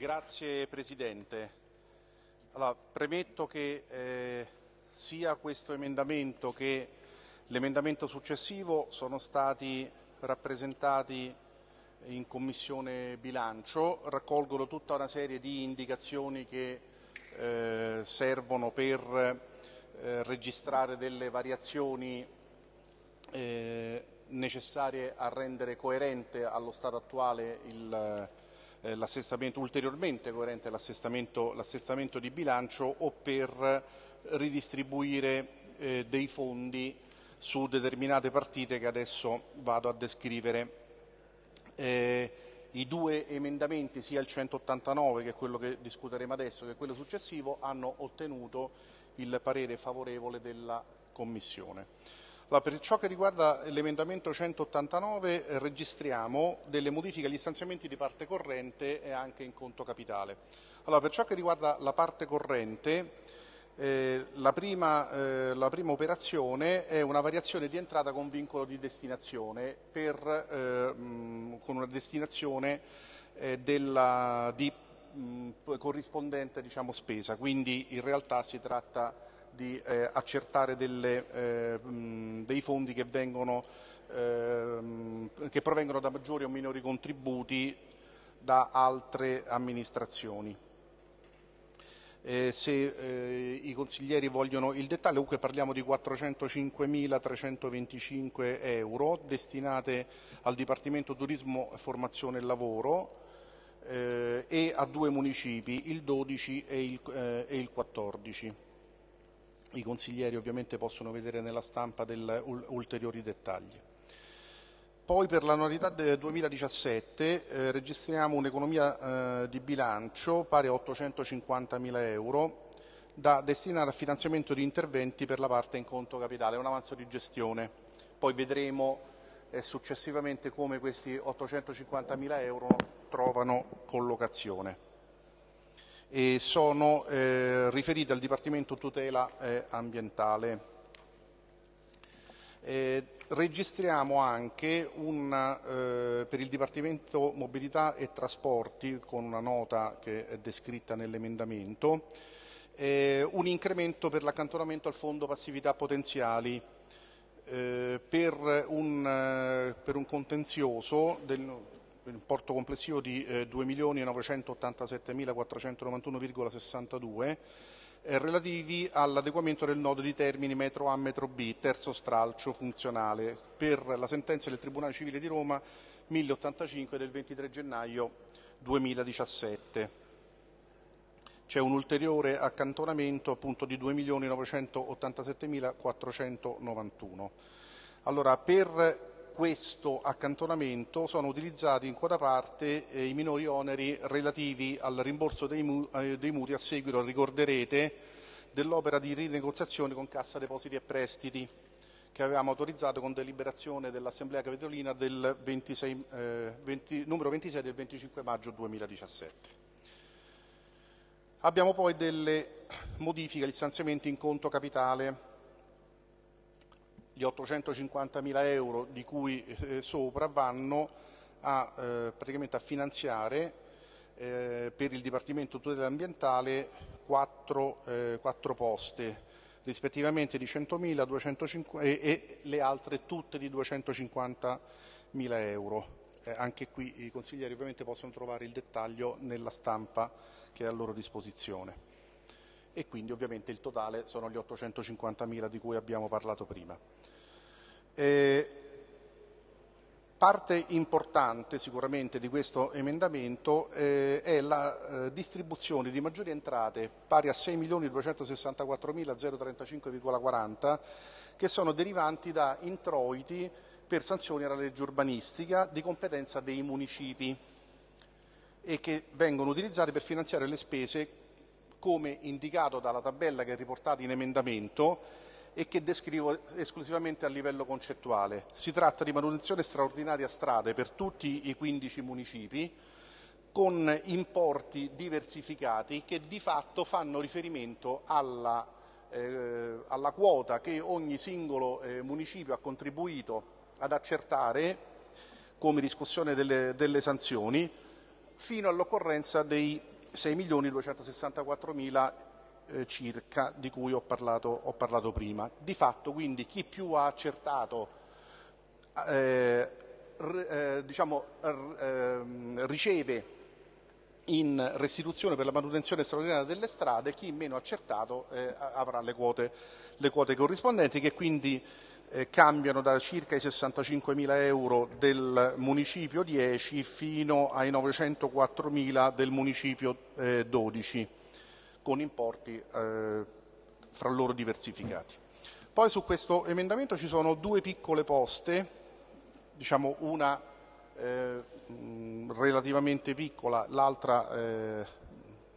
Grazie Presidente. Allora, premetto che eh, sia questo emendamento che l'emendamento successivo sono stati rappresentati in Commissione Bilancio, raccolgono tutta una serie di indicazioni che eh, servono per eh, registrare delle variazioni eh, necessarie a rendere coerente allo stato attuale il, eh, l'assestamento, ulteriormente coerente l'assestamento, di bilancio o per ridistribuire eh, dei fondi su determinate partite che adesso vado a descrivere. Eh, I due emendamenti, sia il 189 che è quello che discuteremo adesso che quello successivo, hanno ottenuto il parere favorevole della Commissione. Per ciò che riguarda l'emendamento 189 eh, registriamo delle modifiche agli stanziamenti di parte corrente e anche in conto capitale. Allora, per ciò che riguarda la parte corrente, eh, la, prima, eh, la, prima, operazione è una variazione di entrata con vincolo di destinazione per, eh, mh, con una destinazione eh, della, di mh, corrispondente diciamo, spesa, quindi in realtà si tratta di eh, accertare delle, eh, mh, dei fondi che, vengono, ehm, che provengono da maggiori o minori contributi da altre amministrazioni. Eh, se eh, i consiglieri vogliono il dettaglio, comunque parliamo di 405.325 euro destinate al Dipartimento Turismo, Formazione e Lavoro eh, e a due municipi, il 12 e il, eh, e il 14. I consiglieri ovviamente possono vedere nella stampa del, ulteriori dettagli. Poi per l'annualità del 2017 eh, registriamo un'economia eh, di bilancio pari a 850 mila euro da destinare a finanziamento di interventi per la parte in conto capitale, un avanzo di gestione. Poi vedremo eh, successivamente come questi 850 mila euro trovano collocazione e sono eh, riferite al Dipartimento Tutela eh, Ambientale. Eh, registriamo anche una, eh, per il Dipartimento Mobilità e Trasporti, con una nota che è descritta nell'emendamento, eh, un incremento per l'accantonamento al Fondo Passività Potenziali eh, per un, per, un, contenzioso del, importo complessivo di eh, 2.987.491,62 eh, relativi all'adeguamento del nodo di termini metro A metro B, terzo stralcio funzionale, per la sentenza del Tribunale Civile di Roma 1085 del 23 gennaio 2017. C'è un ulteriore accantonamento appunto di 2.987.491. Allora, per questo accantonamento sono utilizzati in quota parte eh, i minori oneri relativi al rimborso dei, mu eh, dei mutui a seguito, ricorderete, dell'opera di rinegoziazione con Cassa Depositi e Prestiti che avevamo autorizzato con deliberazione dell'Assemblea Capitolina del 26, eh, 20, numero 26 del 25 maggio 2017. Abbiamo poi delle modifiche agli stanziamenti in conto capitale gli 850 mila euro di cui eh, sopra vanno a, eh, a finanziare eh, per il Dipartimento Tutela Ambientale quattro, eh, quattro poste, rispettivamente di 100.000 250, e, e le altre tutte di 250 mila euro. Eh, anche qui i consiglieri ovviamente possono trovare il dettaglio nella stampa che è a loro disposizione. E quindi ovviamente il totale sono gli 850 mila di cui abbiamo parlato prima. Eh, parte importante sicuramente di questo emendamento eh, è la eh, distribuzione di maggiori entrate pari a 6.264.035,40 che sono derivanti da introiti per sanzioni alla legge urbanistica di competenza dei municipi e che vengono utilizzati per finanziare le spese come indicato dalla tabella che è riportata in emendamento e che descrivo esclusivamente a livello concettuale. Si tratta di manutenzione straordinaria strade per tutti i 15 municipi con importi diversificati che di fatto fanno riferimento alla, eh, alla quota che ogni singolo eh, municipio ha contribuito ad accertare come riscossione delle, delle sanzioni fino all'occorrenza dei 6.264.000 eh, circa di cui ho parlato, ho parlato, prima. Di fatto quindi chi più ha accertato eh, eh, diciamo, ehm, riceve in restituzione per la manutenzione straordinaria delle strade, chi meno accertato eh, avrà le quote, le quote, corrispondenti che quindi eh, cambiano da circa i 65.000 euro del municipio 10 fino ai 904.000 del municipio eh, 12, con importi eh, fra loro diversificati. Poi su questo emendamento ci sono due piccole poste, diciamo una eh, relativamente piccola, l'altra eh,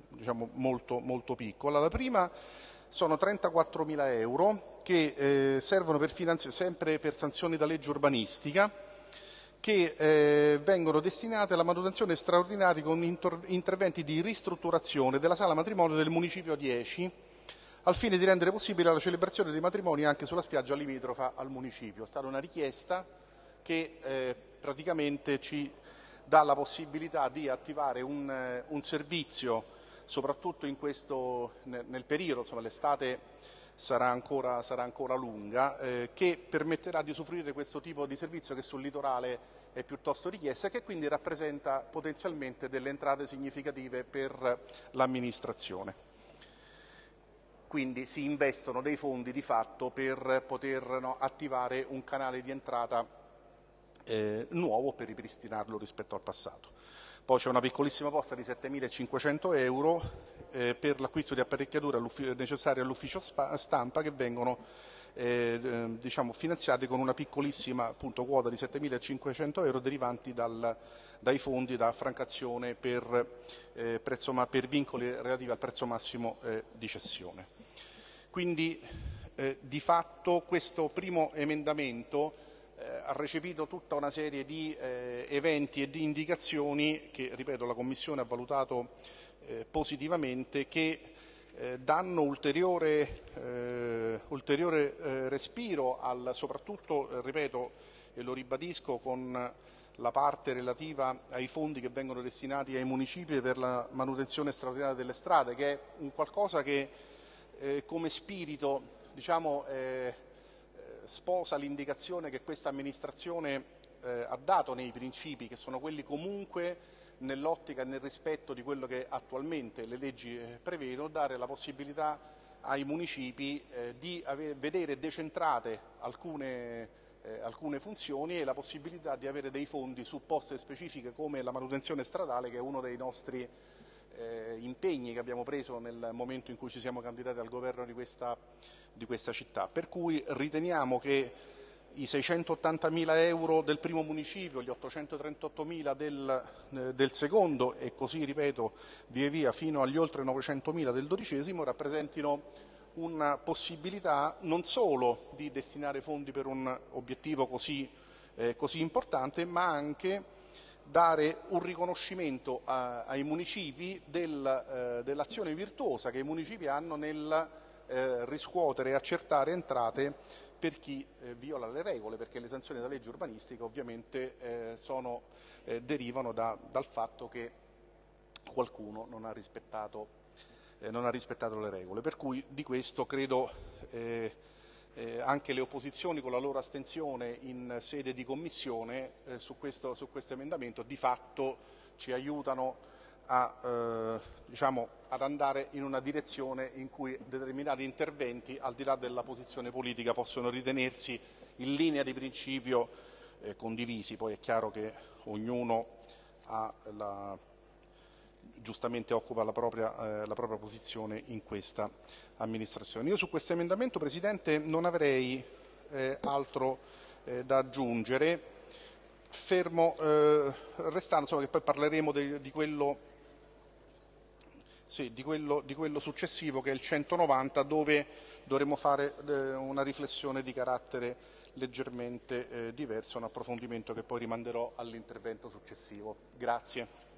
diciamo molto, molto piccola. La prima sono 34.000 euro che eh, servono per sempre per sanzioni da legge urbanistica che eh, vengono destinate alla manutenzione straordinaria con interventi di ristrutturazione della sala matrimonio del municipio 10 al fine di rendere possibile la celebrazione dei matrimoni anche sulla spiaggia limitrofa al municipio. È stata una richiesta che eh, praticamente ci dà la possibilità di attivare un, eh, un servizio, soprattutto questo, nel, nel, periodo, l'estate sarà ancora, sarà ancora lunga, eh, che permetterà di usufruire questo tipo di servizio che sul litorale è piuttosto richiesto e che quindi rappresenta potenzialmente delle entrate significative per l'amministrazione. Quindi si investono dei fondi di fatto per poter no, attivare un canale di entrata eh, nuovo per ripristinarlo rispetto al passato. Poi c'è una piccolissima posta di 7.500 euro eh, per l'acquisto di apparecchiature necessarie all'ufficio stampa che vengono eh, diciamo, finanziati con una piccolissima appunto, quota di 7.500 euro derivanti dal, dai fondi da francazione per, eh, per, vincoli relativi al prezzo massimo eh, di cessione. Quindi eh, di fatto questo primo emendamento ha recepito tutta una serie di eh, eventi e di indicazioni che, ripeto, la Commissione ha valutato eh, positivamente che eh, danno ulteriore, eh, ulteriore eh, respiro al, soprattutto, ripeto, e lo ribadisco con la parte relativa ai fondi che vengono destinati ai municipi per la manutenzione straordinaria delle strade, che è un qualcosa che come spirito diciamo, sposa l'indicazione che questa amministrazione eh, ha dato nei principi, che sono quelli comunque nell'ottica e nel rispetto di quello che attualmente le leggi eh, prevedono, dare la possibilità ai municipi eh, di avere, vedere decentrate alcune, eh, alcune, funzioni e la possibilità di avere dei fondi su poste specifiche come la manutenzione stradale, che è uno dei nostri eh, impegni che abbiamo preso nel momento in cui ci siamo candidati al governo di questa, di questa città. Per cui riteniamo che i 680.000 euro del primo municipio, gli 838.000 del, eh, del, secondo e così, ripeto, via via fino agli oltre 900.000 del dodicesimo rappresentino una possibilità non solo di destinare fondi per un obiettivo così, eh, così importante, ma anche dare un riconoscimento a, ai municipi del, eh, dell'azione virtuosa che i municipi hanno nel eh, riscuotere e accertare entrate per chi eh, viola le regole, perché le sanzioni della legge urbanistica ovviamente eh, sono, eh, derivano da, dal fatto che qualcuno non ha, rispettato, eh, non ha rispettato le regole. Per cui di questo credo eh, anche le opposizioni con la loro astensione in sede di commissione eh, su, questo, su, questo, emendamento di fatto ci aiutano a, eh, diciamo, ad andare in una direzione in cui determinati interventi, al di là della posizione politica, possono ritenersi in linea di principio eh, condivisi. Poi è chiaro che ognuno la giustamente occupa la propria, eh, la propria, posizione in questa amministrazione. Io su questo emendamento, Presidente, non avrei eh, altro eh, da aggiungere, fermo eh, restando, insomma, che poi parleremo di, di, quello, sì, di, quello, di, quello, successivo che è il 190 dove dovremo fare eh, una riflessione di carattere leggermente eh, diverso, un approfondimento che poi rimanderò all'intervento successivo. Grazie.